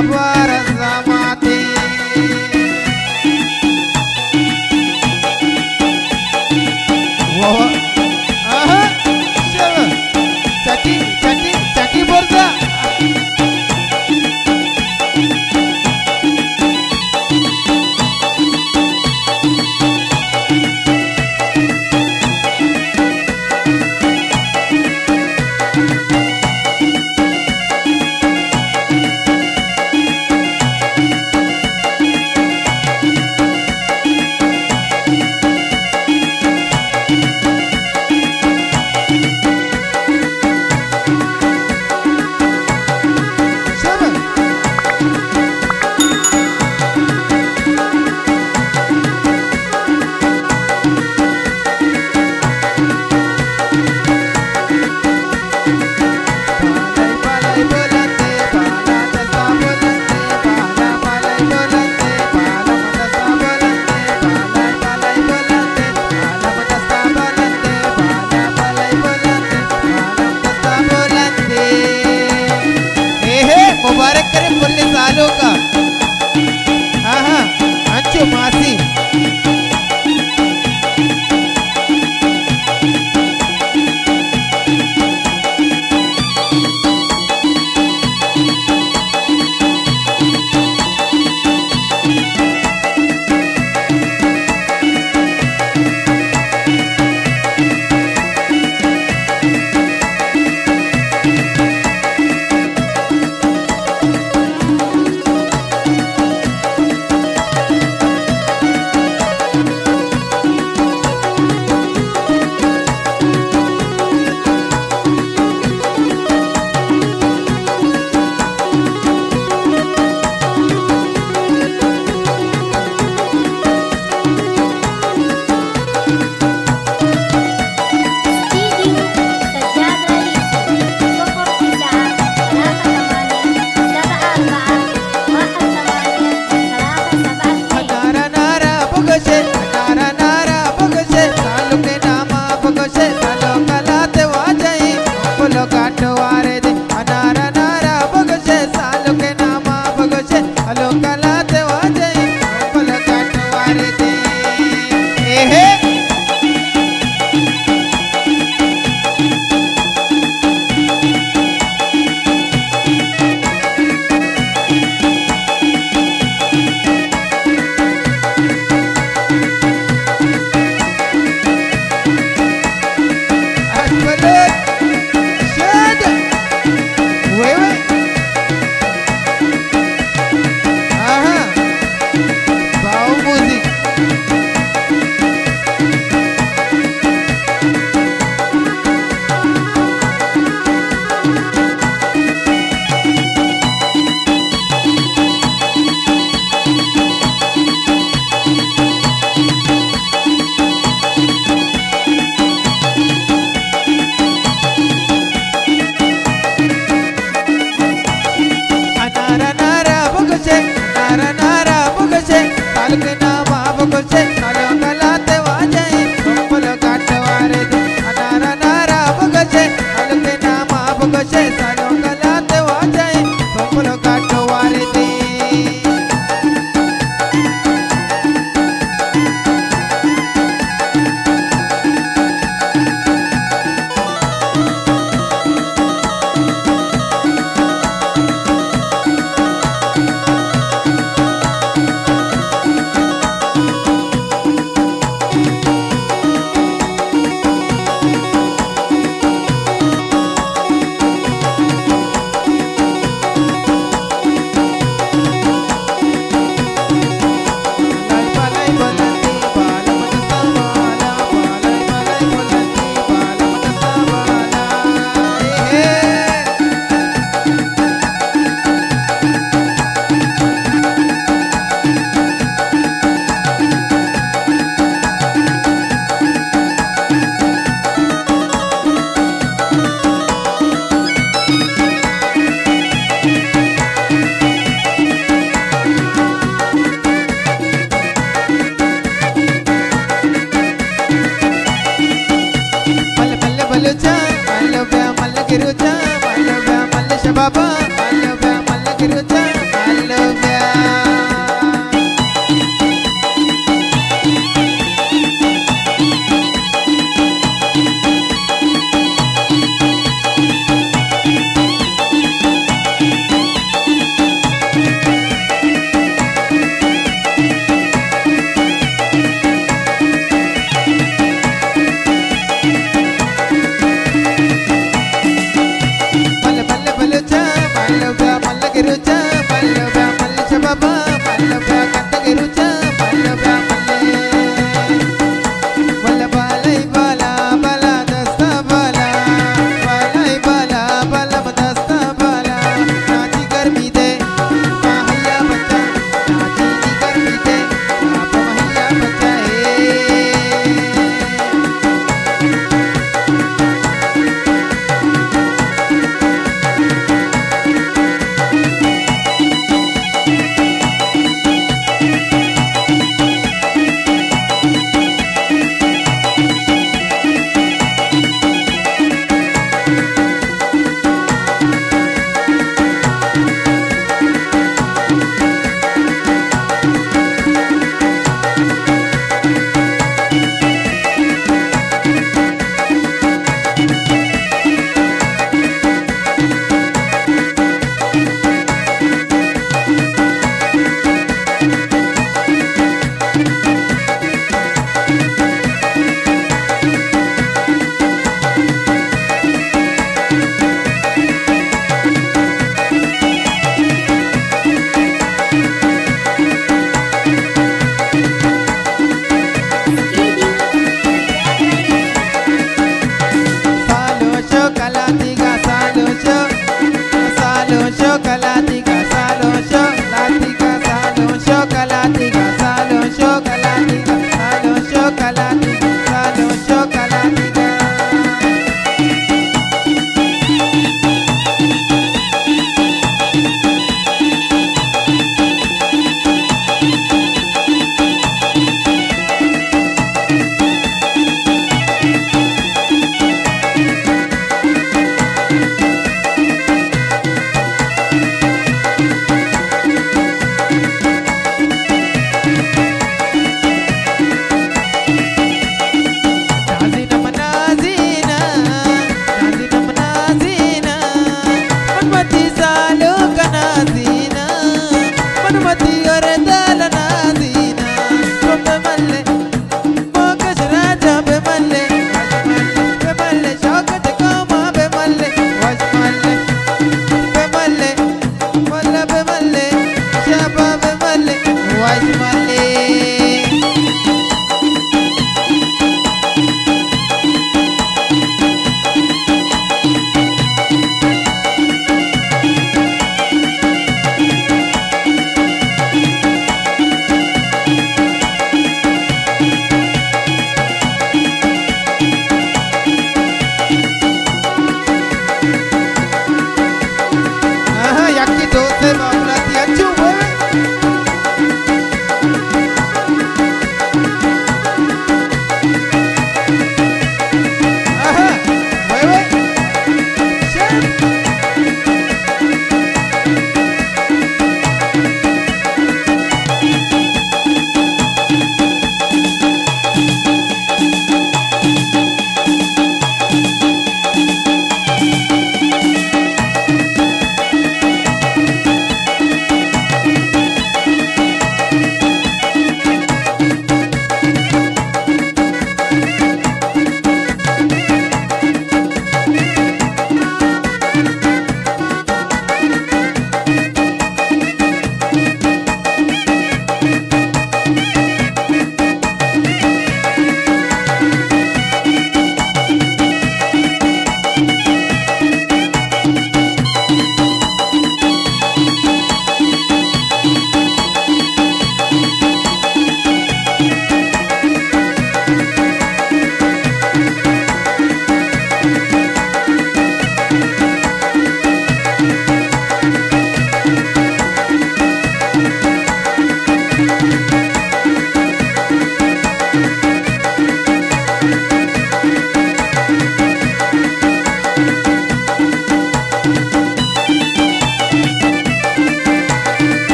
Bye-bye.